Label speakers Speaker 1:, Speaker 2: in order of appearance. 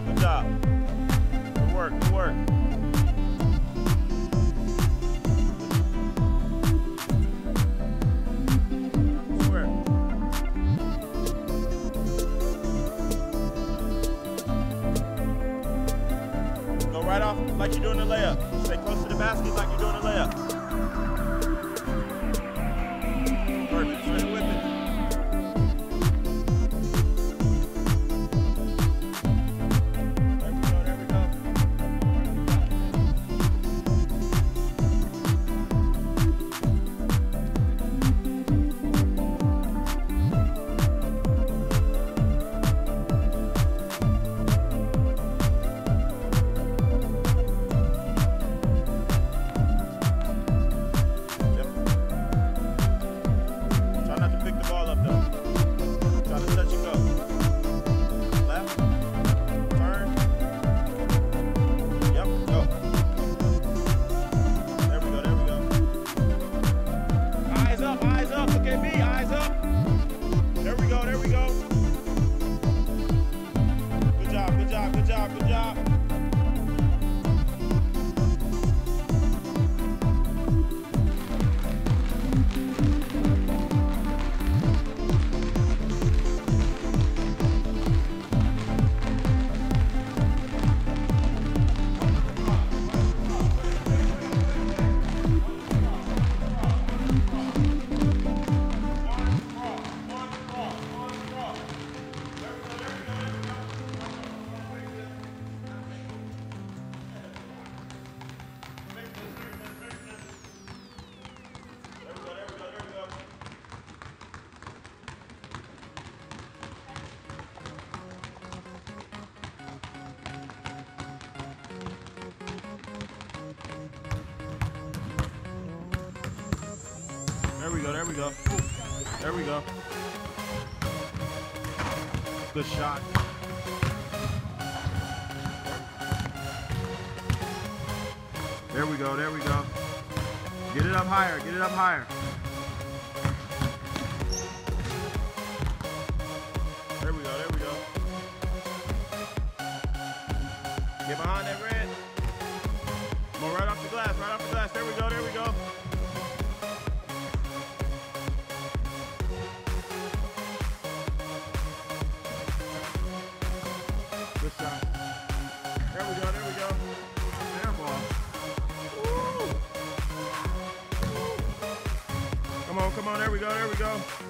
Speaker 1: job, good job. Good work, good work. Go right off like you're doing the layup. Stay close to the basket like you're doing the layup. There we go, there we go. There we go. Good shot. There we go, there we go. Get it up higher, get it up higher. There we go, there we go. Get behind that red. We go, there we go. Air ball. Woo! Come on, come on, there we go, there we go.